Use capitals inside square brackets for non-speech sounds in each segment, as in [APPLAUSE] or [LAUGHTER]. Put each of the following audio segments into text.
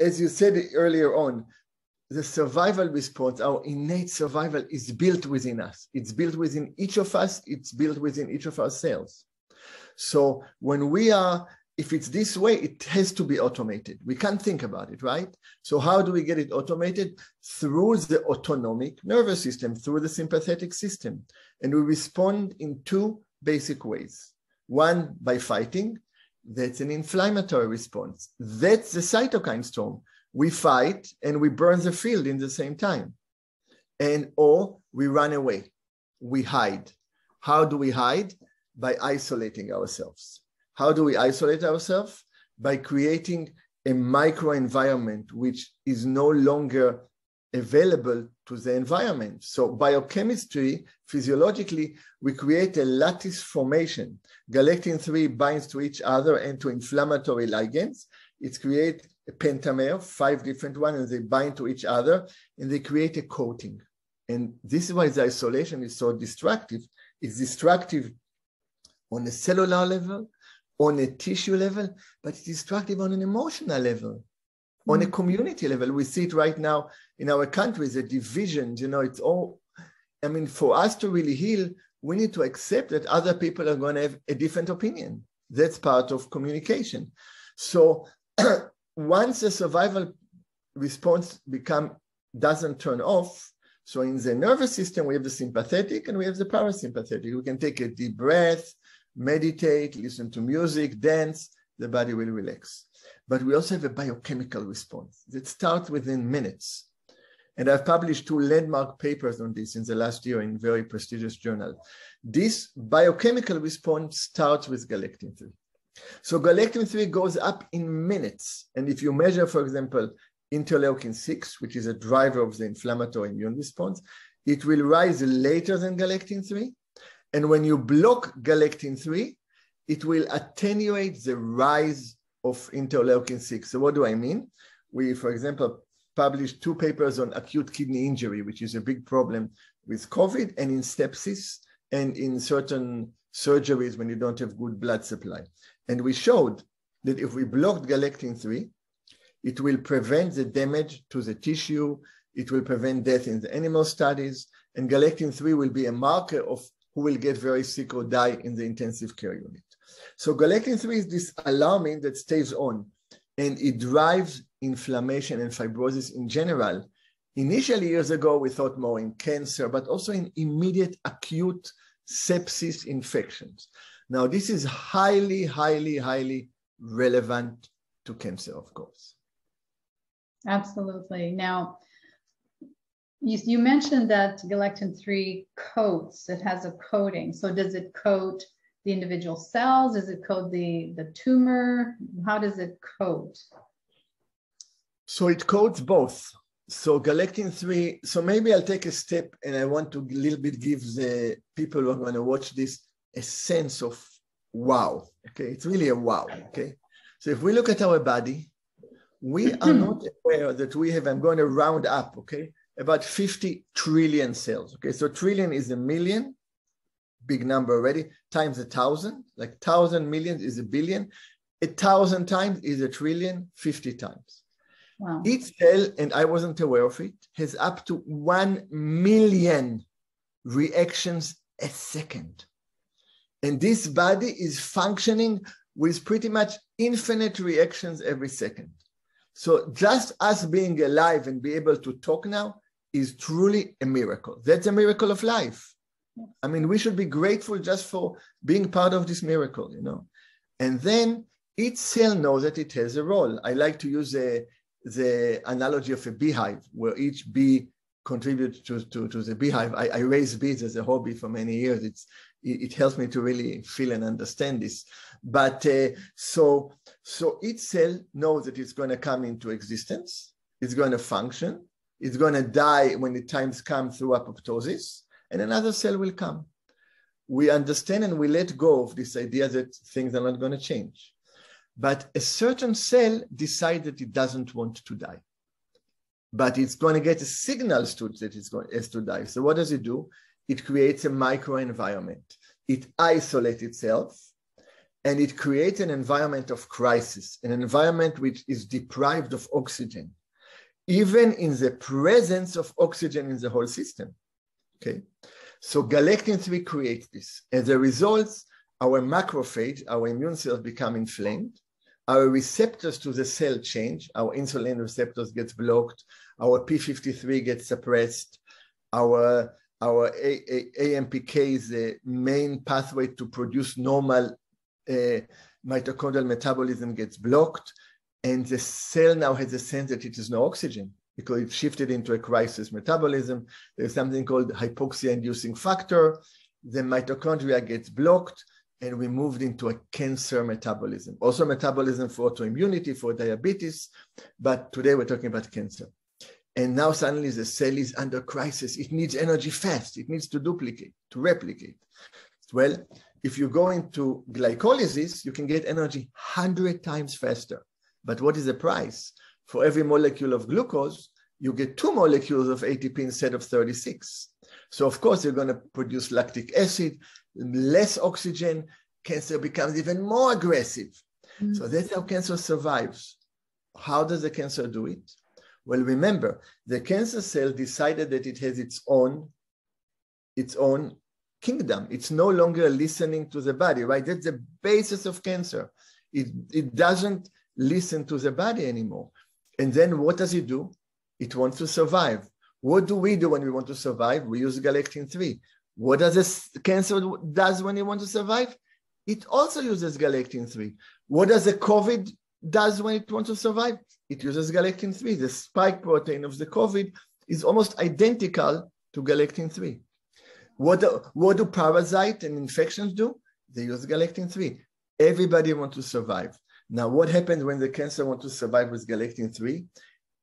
as you said earlier on, the survival response, our innate survival is built within us. It's built within each of us. It's built within each of our cells. So when we are, if it's this way, it has to be automated. We can't think about it, right? So how do we get it automated? Through the autonomic nervous system, through the sympathetic system. And we respond in two basic ways. One, by fighting. That's an inflammatory response. That's the cytokine storm we fight and we burn the field in the same time. And or we run away, we hide. How do we hide? By isolating ourselves. How do we isolate ourselves? By creating a microenvironment which is no longer available to the environment. So biochemistry, physiologically, we create a lattice formation. Galectin 3 binds to each other and to inflammatory ligands. It creates a pentamer, five different ones, and they bind to each other and they create a coating. And this is why the isolation is so destructive. It's destructive on a cellular level, on a tissue level, but it's destructive on an emotional level. On a mm. community level. We see it right now in our countries, the divisions, you know, it's all, I mean, for us to really heal, we need to accept that other people are going to have a different opinion. That's part of communication. So [CLEARS THROAT] once the survival response become doesn't turn off, so in the nervous system, we have the sympathetic and we have the parasympathetic. We can take a deep breath, meditate, listen to music, dance, the body will relax. But we also have a biochemical response that starts within minutes. And I've published two landmark papers on this in the last year in very prestigious journal. This biochemical response starts with galectin 3. So galectin 3 goes up in minutes. And if you measure, for example, interleukin 6, which is a driver of the inflammatory immune response, it will rise later than galectin 3. And when you block galectin 3, it will attenuate the rise of interleukin 6. So what do I mean? We, for example, published two papers on acute kidney injury, which is a big problem with COVID and in sepsis and in certain surgeries when you don't have good blood supply. And we showed that if we blocked galectin 3, it will prevent the damage to the tissue, it will prevent death in the animal studies, and galectin 3 will be a marker of who will get very sick or die in the intensive care unit. So galectin 3 is this alarmin that stays on, and it drives inflammation and fibrosis in general. Initially, years ago, we thought more in cancer, but also in immediate acute sepsis infections. Now, this is highly, highly, highly relevant to cancer, of course. Absolutely. Now, you, you mentioned that galectin 3 coats, it has a coating. So, does it coat the individual cells? Does it code the, the tumor? How does it code? So, it codes both. So, galectin 3, so maybe I'll take a step and I want to a little bit give the people who are going to watch this a sense of wow. Okay, it's really a wow. Okay, so if we look at our body, we are hmm. not aware that we have, I'm going to round up, okay, about 50 trillion cells. Okay, so trillion is a million, big number already, times a thousand, like thousand millions is a billion. A thousand times is a trillion, 50 times. Wow. Each cell, and I wasn't aware of it, has up to 1 million reactions a second. And this body is functioning with pretty much infinite reactions every second. So just us being alive and be able to talk now is truly a miracle. That's a miracle of life. I mean, we should be grateful just for being part of this miracle, you know. And then each cell knows that it has a role. I like to use the, the analogy of a beehive, where each bee contributes to, to, to the beehive. I, I raise bees as a hobby for many years. It's it, it helps me to really feel and understand this. But uh, so, so each cell knows that it's going to come into existence, it's going to function, it's going to die when the times come through apoptosis, and another cell will come. We understand and we let go of this idea that things are not going to change. But a certain cell decides that it doesn't want to die. But it's going to get signals to that it's going has to die. So what does it do? it creates a microenvironment. It isolates itself and it creates an environment of crisis, an environment which is deprived of oxygen, even in the presence of oxygen in the whole system. Okay, so galectin 3 creates this. As a result, our macrophage, our immune cells become inflamed. Our receptors to the cell change. Our insulin receptors get blocked. Our P53 gets suppressed. Our, our AMPK is the main pathway to produce normal uh, mitochondrial metabolism gets blocked. And the cell now has a sense that it is no oxygen because it shifted into a crisis metabolism. There's something called hypoxia inducing factor. The mitochondria gets blocked and we moved into a cancer metabolism. Also metabolism for autoimmunity, for diabetes, but today we're talking about cancer. And now suddenly the cell is under crisis. It needs energy fast. It needs to duplicate, to replicate. Well, if you go into glycolysis, you can get energy 100 times faster. But what is the price? For every molecule of glucose, you get two molecules of ATP instead of 36. So of course, you're going to produce lactic acid, less oxygen, cancer becomes even more aggressive. Mm-hmm. So that's how cancer survives. How does the cancer do it? Well, remember, the cancer cell decided that it has its own, its own kingdom. It's no longer listening to the body, right? That's the basis of cancer. It, it doesn't listen to the body anymore. And then what does it do? It wants to survive. What do we do when we want to survive? We use galectin 3. What does this cancer does when it wants to survive? It also uses galectin 3. What does the COVID does when it wants to survive? It uses galectin 3. The spike protein of the COVID is almost identical to galectin 3. What do, what do parasites and infections do? They use galectin 3. Everybody wants to survive. Now, what happens when the cancer wants to survive with galectin 3?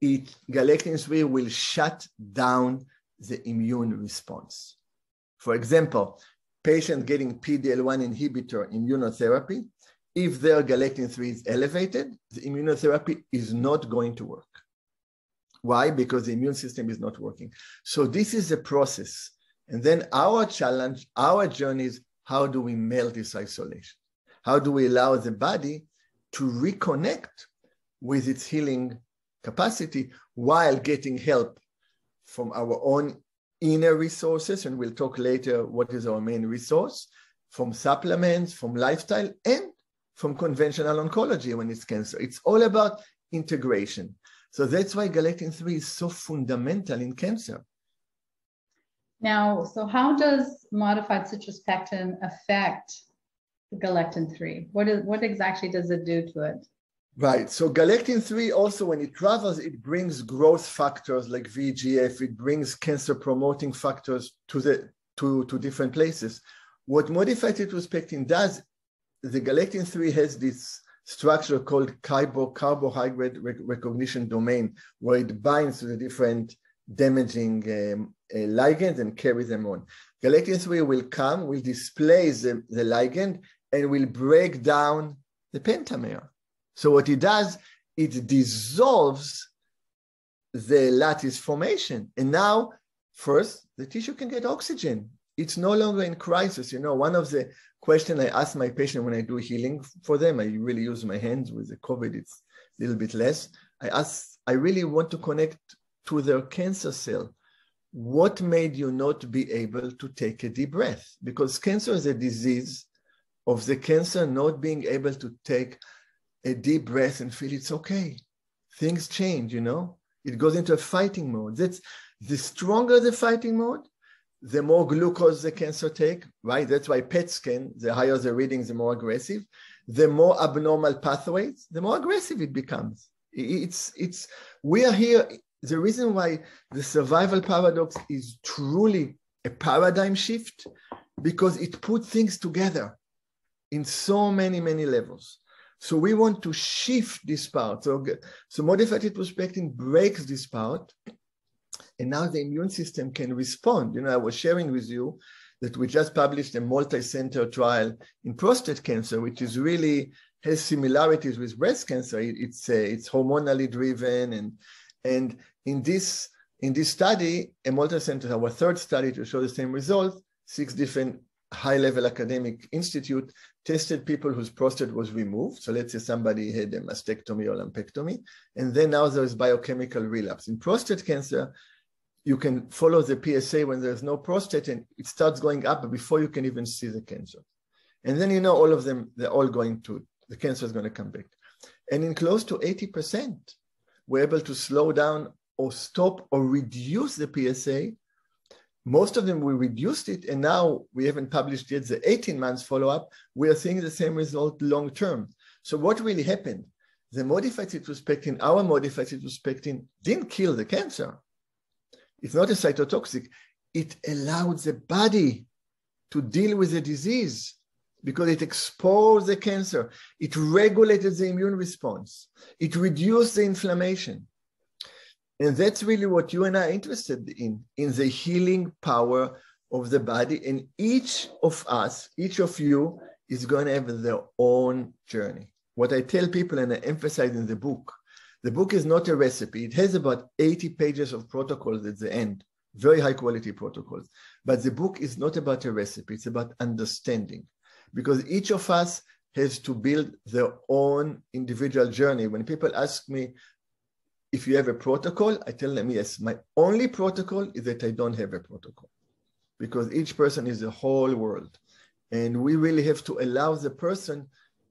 It, galectin 3 will shut down the immune response. For example, patient getting PD-L1 inhibitor immunotherapy, if their galectin 3 is elevated, the immunotherapy is not going to work. Why? Because the immune system is not working. So this is a process. And then our challenge, our journey is how do we melt this isolation? How do we allow the body to reconnect with its healing capacity while getting help from our own inner resources, and we'll talk later what is our main resource, from supplements, from lifestyle, and from conventional oncology when it's cancer. It's all about integration. So that's why galectin 3 is so fundamental in cancer. Now, so how does modified citrus pectin affect galectin 3? What is what exactly does it do to it? Right. So galectin 3 also, when it travels, it brings growth factors like VEGF, it brings cancer promoting factors to the to, to different places. What modified citrus pectin does, the galectin 3 has this structure called carbo, carbohydrate recognition domain, where it binds to the different damaging um, uh, ligands and carries them on. Galectin 3 will come, will displace the, the ligand, and will break down the pentamer. So what it does, it dissolves the lattice formation. And now, first, the tissue can get oxygen. It's no longer in crisis. You know, one of the questions I ask my patient when I do healing for them, I really use my hands with the COVID, it's a little bit less. I ask, I really want to connect to their cancer cell. What made you not be able to take a deep breath? Because cancer is a disease of the cancer not being able to take a deep breath and feel it's okay. Things change, you know? It goes into a fighting mode. That's the stronger the fighting mode, the more glucose the cancer take, right? That's why PET scan, the higher the readings, the more aggressive. The more abnormal pathways, the more aggressive it becomes. It's it's we are here. The reason why the survival paradox is truly a paradigm shift because it puts things together in so many, many levels. So we want to shift this part. So, so modified citrus pectin breaks this part, and now the immune system can respond. You know, I was sharing with you that we just published a multi-center trial in prostate cancer, which is really has similarities with breast cancer. It's uh, it's hormonally driven, and and in this in this study, a multi-center, our third study to show the same result, six different high level academic institute tested people whose prostate was removed. So let's say somebody had a mastectomy or lumpectomy, and then now there's biochemical relapse. In prostate cancer, you can follow the PSA when there's no prostate and it starts going up before you can even see the cancer. And then you know all of them, they're all going to, the cancer is going to come back. And in close to 80%, we're able to slow down or stop or reduce the PSA. Most of them we reduced it, and now we haven't published yet the 18 months follow-up. We are seeing the same result long term. So what really happened? The modified citrus pectin, our modified citrus pectin, didn't kill the cancer it's not a cytotoxic. It allowed the body to deal with the disease because it exposed the cancer. It regulated the immune response. It reduced the inflammation. And that's really what you and I are interested in, in the healing power of the body. And each of us, each of you, is going to have their own journey. What I tell people, and I emphasize in the book, the book is not a recipe. It has about 80 pages of protocols at the end, very high quality protocols. But the book is not about a recipe, it's about understanding. Because each of us has to build their own individual journey. When people ask me if you have a protocol, I tell them yes. My only protocol is that I don't have a protocol because each person is a whole world. And we really have to allow the person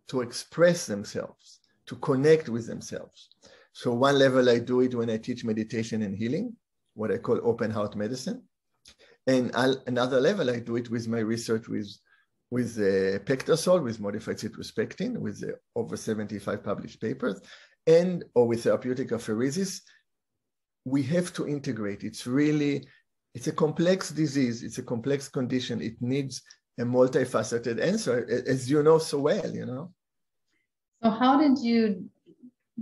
to express themselves, to connect with themselves. So one level I do it when I teach meditation and healing, what I call open heart medicine. And I'll, another level I do it with my research with with uh, Pectasol, with modified citrus pectin, with uh, over 75 published papers, and or with therapeutic apheresis. We have to integrate. It's really, it's a complex disease. It's a complex condition. It needs a multifaceted answer, as you know so well, you know. So how did you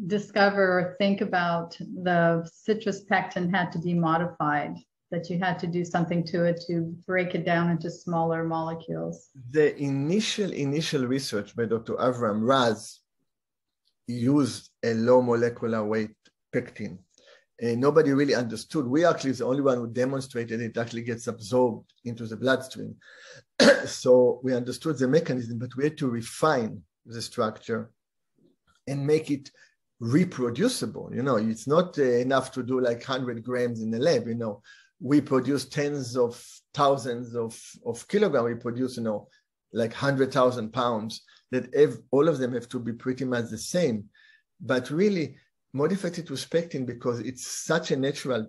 discover or think about the citrus pectin had to be modified that you had to do something to it to break it down into smaller molecules the initial initial research by dr avram raz used a low molecular weight pectin and nobody really understood we actually the only one who demonstrated it actually gets absorbed into the bloodstream [COUGHS] so we understood the mechanism but we had to refine the structure and make it reproducible. You know, it's not uh, enough to do like 100 grams in the lab. You know, we produce tens of thousands of, of kilograms. We produce, you know, like 100,000 pounds that have, all of them have to be pretty much the same. But really, modified citrus pectin, because it's such a natural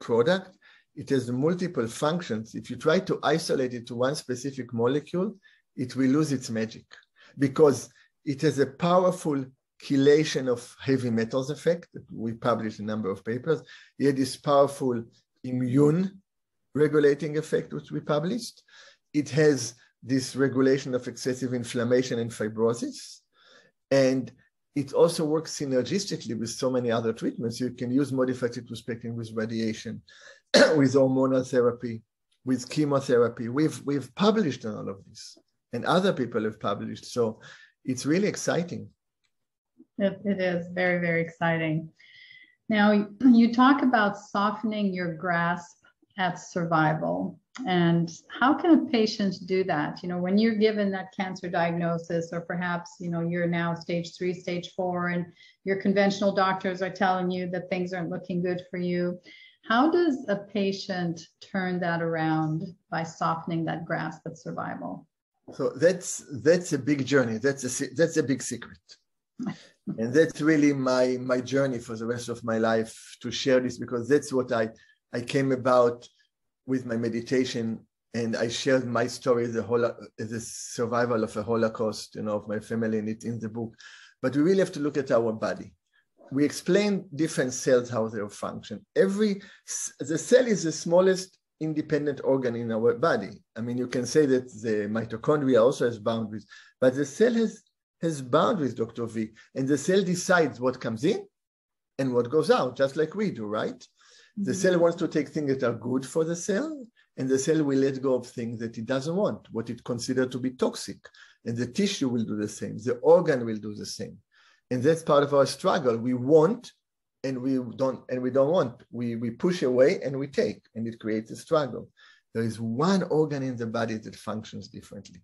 product, it has multiple functions. If you try to isolate it to one specific molecule, it will lose its magic because it has a powerful chelation of heavy metals effect. We published a number of papers. He had this powerful immune regulating effect, which we published. It has this regulation of excessive inflammation and fibrosis. And it also works synergistically with so many other treatments. You can use modified citrus pectin with radiation, [CLEARS THROAT] with hormonal therapy, with chemotherapy. We've, we've published on all of this, and other people have published. So it's really exciting. It, it is very, very exciting. Now, [CLEARS THROAT] you talk about softening your grasp at survival. And how can a patient do that? You know, when you're given that cancer diagnosis, or perhaps, you know, you're now stage three, stage four, and your conventional doctors are telling you that things aren't looking good for you. How does a patient turn that around by softening that grasp at survival? So that's that's a big journey. That's a that's a big secret and that's really my my journey for the rest of my life to share this because that's what I I came about with my meditation and I shared my story the whole the survival of a Holocaust, you know, of my family and it in the book. But we really have to look at our body. We explain different cells how they function. Every the cell is the smallest independent organ in our body. I mean, you can say that the mitochondria also has boundaries, but the cell has has boundaries, Dr. V, and the cell decides what comes in and what goes out, just like we do, right? Mm-hmm. The cell wants to take things that are good for the cell, and the cell will let go of things that it doesn't want, what it considers to be toxic. And the tissue will do the same, the organ will do the same. And that's part of our struggle. We want and we don't and we don't want. We we push away and we take, and it creates a struggle. there is one organ in the body that functions differently,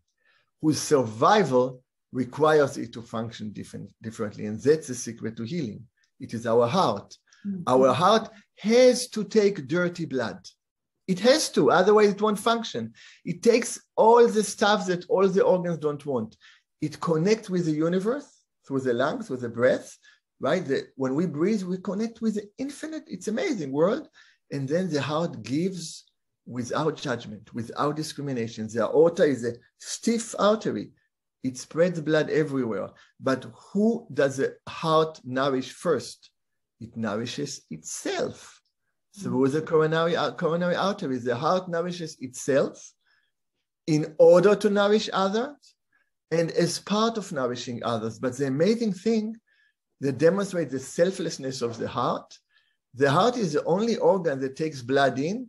whose survival requires it to function different, differently. And that's the secret to healing. It is our heart. Mm-hmm. Our heart has to take dirty blood. It has to, otherwise it won't function. It takes all the stuff that all the organs don't want. It connects with the universe through the lungs, with the breath, right? The, when we breathe, we connect with the infinite. It's amazing world. And then the heart gives without judgment, without discrimination. The aorta is a stiff artery. It spreads blood everywhere. But who does the heart nourish first? It nourishes itself through the coronary, uh, coronary arteries. The heart nourishes itself in order to nourish others and as part of nourishing others. But the amazing thing that demonstrates the selflessness of the heart, the heart is the only organ that takes blood in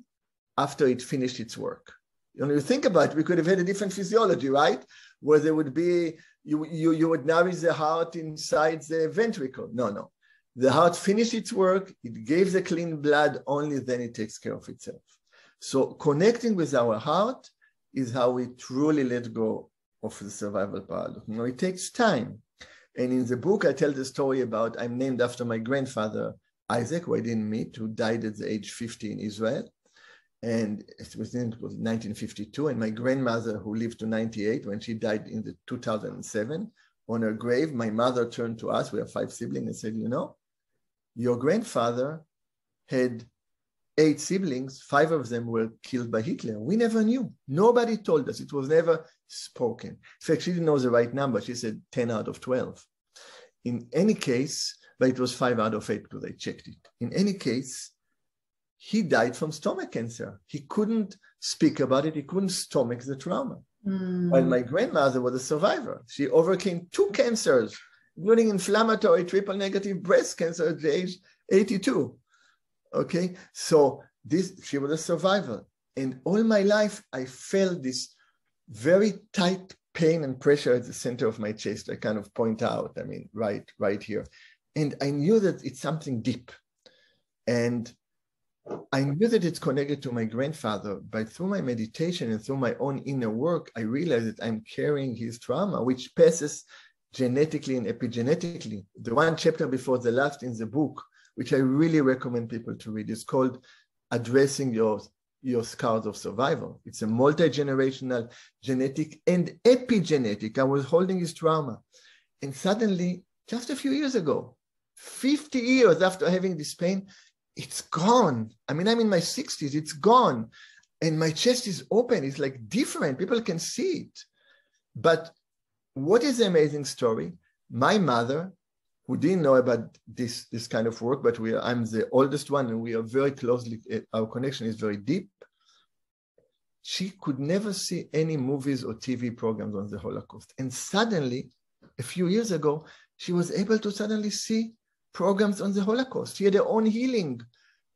after it finished its work. When you think about it, we could have had a different physiology, right? Where there would be, you, you, you would nourish the heart inside the ventricle. No, no. The heart finished its work, it gave the clean blood, only then it takes care of itself. So connecting with our heart is how we truly let go of the survival paradox. Know, it takes time. And in the book, I tell the story about I'm named after my grandfather, Isaac, who I didn't meet, who died at the age 50 in Israel. And it was in 1952. And my grandmother, who lived to 98 when she died in the 2007, on her grave, my mother turned to us, we have five siblings, and said, You know, your grandfather had eight siblings, five of them were killed by Hitler. We never knew. Nobody told us. It was never spoken. In fact, she didn't know the right number. She said 10 out of 12. In any case, but it was five out of eight because I checked it. In any case, he died from stomach cancer. He couldn't speak about it. He couldn't stomach the trauma. Mm. While my grandmother was a survivor. She overcame two cancers, including inflammatory triple negative breast cancer at age 82. Okay, so this she was a survivor, and all my life I felt this very tight pain and pressure at the center of my chest. I kind of point out, I mean, right, right here, and I knew that it's something deep, and I knew that it's connected to my grandfather, but through my meditation and through my own inner work, I realized that I'm carrying his trauma, which passes genetically and epigenetically. The one chapter before the last in the book which I really recommend people to read. is called Addressing Your, Your Scars of Survival. It's a multi-generational genetic and epigenetic. I was holding his trauma. And suddenly, just a few years ago, 50 years after having this pain, it's gone. I mean, I'm in my 60s, it's gone. And my chest is open. It's like different. People can see it. But what is the amazing story? My mother who didn't know about this this kind of work, but we are, I'm the oldest one, and we are very closely. Eh, our connection is very deep. She could never see any movies or TV programs on the Holocaust, and suddenly, a few years ago, she was able to suddenly see programs on the Holocaust. She had her own healing.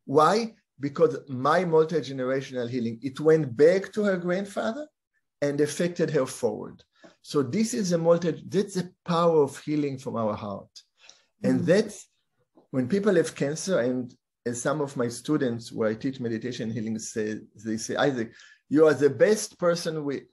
Why? Because my multi generational healing it went back to her grandfather and affected her forward. So this is a multi. That's the power of healing from our heart and mm. that's when people have cancer, and as some of my students where I teach meditation healing say, they say, Isaac, you are the best person we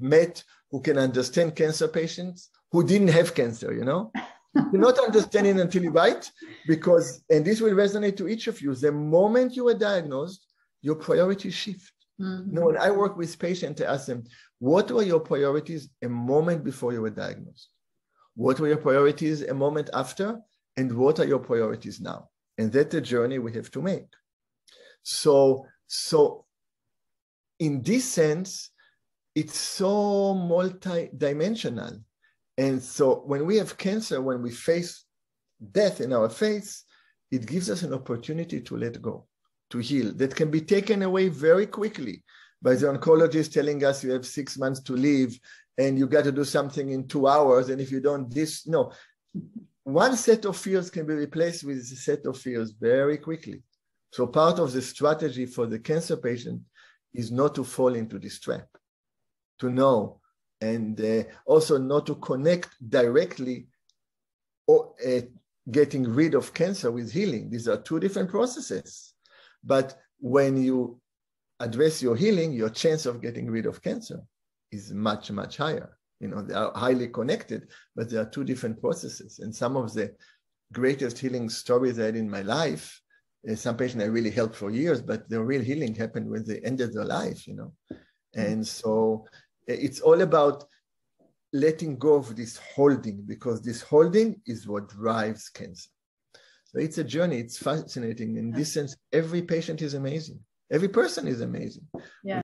met who can understand cancer patients who didn't have cancer, you know? [LAUGHS] You're not understanding until you bite, because, and this will resonate to each of you, the moment you are diagnosed, your priorities shift. Mm-hmm. You know, when I work with patients, I ask them, what were your priorities a moment before you were diagnosed? What were your priorities a moment after? And what are your priorities now? And that's a journey we have to make. So, so in this sense, it's so multi-dimensional. And so when we have cancer, when we face death in our face, it gives us an opportunity to let go, to heal. That can be taken away very quickly by the oncologist telling us you have six months to live and you got to do something in two hours. And if you don't, this, no. One set of fears can be replaced with a set of fears very quickly. So part of the strategy for the cancer patient is not to fall into this trap, to know, and uh, also not to connect directly or uh, getting rid of cancer with healing. These are two different processes. But when you address your healing, your chance of getting rid of cancer is much, much higher. You know, they are highly connected, but there are two different processes. And some of the greatest healing stories I had in my life, uh, some patients I really helped for years, but the real healing happened when they ended their life, you know. And so it's all about letting go of this holding because this holding is what drives cancer. So it's a journey. It's fascinating. In this sense, every patient is amazing. Every person is amazing. Yeah.